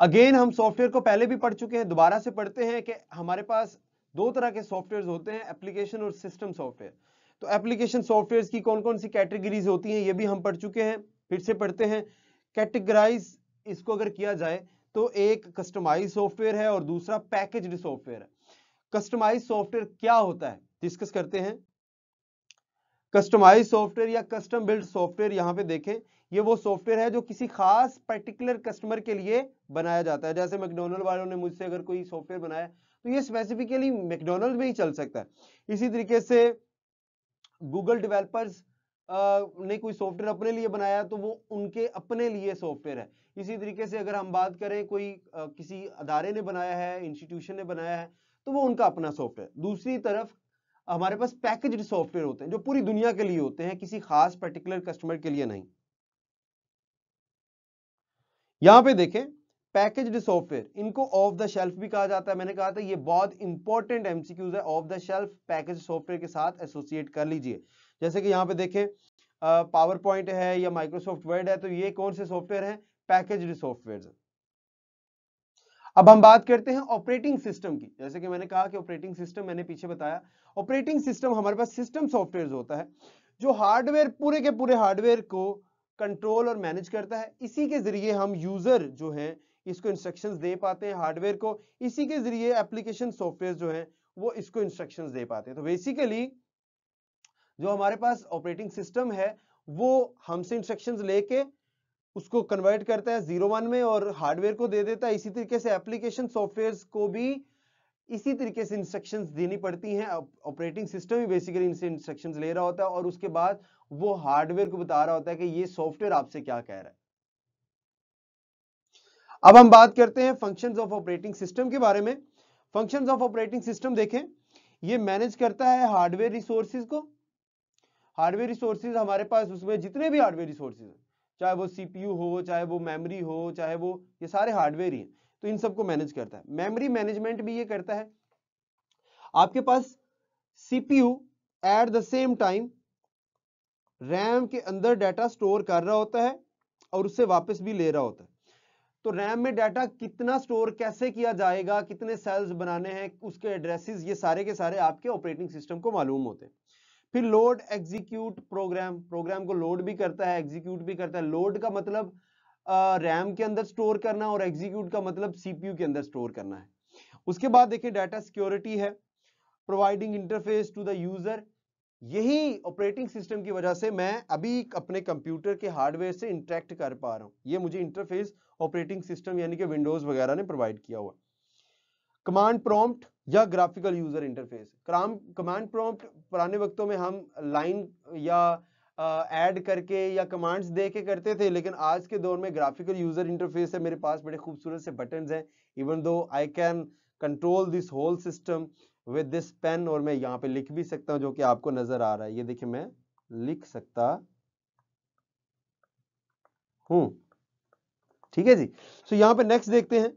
Again हम software को पहले भी पढ़ चुके हैं, दोबारा से पढ़ते हैं कि हमारे पास दो तरह के सॉफ्टवेयर होते हैं एप्लीकेशन और सिस्टम सॉफ्टवेयर तो एप्लीकेशन सॉफ्टवेयर की कौन कौन सी कैटेगरीज होती हैं, ये भी हम पढ़ चुके हैं, फिर से पढ़ते हैं। कैटेगराइज इसको अगर किया जाए तो एक कस्टमाइज सॉफ्टवेयर है और दूसरा पैकेज सॉफ्टवेयर है। कस्टमाइज सॉफ्टवेयर क्या होता है? डिस्कस करते हैं। कस्टमाइज सॉफ्टवेयर या कस्टम बिल्ड सॉफ्टवेयर यहाँ पे देखें, ये वो सॉफ्टवेयर है जो किसी खास पर्टिकुलर कस्टमर के लिए बनाया जाता है। जैसे मैकडोनल्ड वालों ने मुझसे अगर कोई सॉफ्टवेयर बनाया तो ये स्पेसिफिकली मैकडोनल्ड में ही चल सकता है। इसी तरीके से गूगल डेवलपर्स ने कोई सॉफ्टवेयर अपने लिए बनाया तो वो उनके अपने लिए सॉफ्टवेयर है। इसी तरीके से अगर हम बात करें, कोई किसी अदारे ने बनाया है इंस्टीट्यूशन ने बनाया है तो वो उनका अपना सॉफ्टवेयर दूसरी तरफ़ हमारे पास पैकेज सॉफ्टवेयर होते हैं, जो पूरी दुनिया के लिए होते हैं, किसी खास पर्टिकुलर कस्टमर के लिए नहीं। यहाँ पे देखें पैकेज सॉफ्टवेयर, इनको ऑफ़ द शेल्फ भी कहा जाता है। मैंने कहा था, ये बहुत इंपॉर्टेंट एमसीक्यूज है off the shelf package software के साथ एसोसिएट कर लीजिए। जैसे कि यहाँ पे देखें पावर पॉइंट है या माइक्रोसॉफ्ट वर्ड है तो ये कौन से सॉफ्टवेयर हैं? पैकेज सॉफ्टवेयर अब हम बात करते हैं ऑपरेटिंग सिस्टम की। जैसे कि मैंने कहा कि ऑपरेटिंग सिस्टम मैंने पीछे बताया। ऑपरेटिंग सिस्टम हमारे पास सिस्टम सॉफ्टवेयर होता है, जो हार्डवेयर पूरे के पूरे हार्डवेयर को कंट्रोल और मैनेज करता है। इसी के ज़रिए हम यूज़र जो है, इसको इंस्ट्रक्शंस दे पाते हैं हार्डवेयर को। इसी के ज़रिए एप्लीकेशन सॉफ्टवेयर जो है, वो इसको इंस्ट्रक्शंस दे पाते हैं। तो बेसिकली जो हमारे पास ऑपरेटिंग सिस्टम है, वो हमसे इंस्ट्रक्शंस लेके उसको कन्वर्ट करता है ज़ीरो वन में और हार्डवेयर को दे देता है। इसी तरीके से एप्लीकेशन सॉफ्टवेयर को भी इसी तरीके से इंस्ट्रक्शंस देनी पड़ती हैं। ऑपरेटिंग सिस्टम ही बेसिकली इनसे इंस्ट्रक्शंस ले रहा होता है और उसके बाद वो हार्डवेयर को बता रहा होता है कि ये सॉफ्टवेयर आपसे क्या कह रहा है। अब हम बात करते हैं फ़ंक्शंस ऑफ़ ऑपरेटिंग सिस्टम के बारे में। फ़ंक्शंस ऑफ़ ऑपरेटिंग सिस्टम देखें। ये मैनेज करता है हार्डवेयर रिसोर्सेज को। हार्डवेयर रिसोर्सेज हमारे पास उसमें जितने भी हार्डवेयर रिसोर्सिस रिसोर्सेज चाहे वो सीपीयू हो, चाहे वो मेमोरी हो, चाहे वो ये सारे हार्डवेयर ही हैं तो इन सबको मैनेज करता है। मेमोरी मैनेजमेंट भी ये करता है। आपके पास CPU at the same time RAM के अंदर डाटा स्टोर कर रहा होता है और उससे वापस भी ले रहा होता है। तो रैम में डाटा कितना स्टोर कैसे किया जाएगा, कितने सेल्स बनाने हैं, उसके एड्रेसेस ये सारे के सारे आपके ऑपरेटिंग सिस्टम को मालूम होते हैं। फिर लोड एग्जीक्यूट प्रोग्राम प्रोग्राम को लोड भी करता है एग्जीक्यूट भी करता है। लोड का मतलब रैम के अंदर स्टोर करना और एग्जीक्यूट का मतलब सीपीयू के अंदर स्टोर करना है। उसके बाद देखिए डाटा सिक्योरिटी है providing interface to the user यही ऑपरेटिंग सिस्टम की वजह से मैं अभी अपने कंप्यूटर के हार्डवेयर से इंटरेक्ट कर पा रहा हूँ। ये मुझे इंटरफेस ऑपरेटिंग सिस्टम यानी कि विंडोज़ वगैरह ने प्रोवाइड किया हुआ। कमांड प्रॉम्प्ट या ग्राफिकल यूज़र इंटरफेस क्राम कमांड प्रॉम्प्ट पुराने वक्तों में हम लाइन या ऐड करके या कमांड्स दे के करते थे लेकिन आज के दौर में ग्राफिकल यूज़र इंटरफेस है मेरे पास बड़े खूबसूरत से बटन हैं। Even though I can control this whole system with this pen और मैं यहाँ पे लिख भी सकता हूँ जो कि आपको नज़र आ रहा है। ये देखिए मैं लिख सकता हूँ। ठीक है जी? सो so, यहाँ पे नेक्स्ट देखते हैं।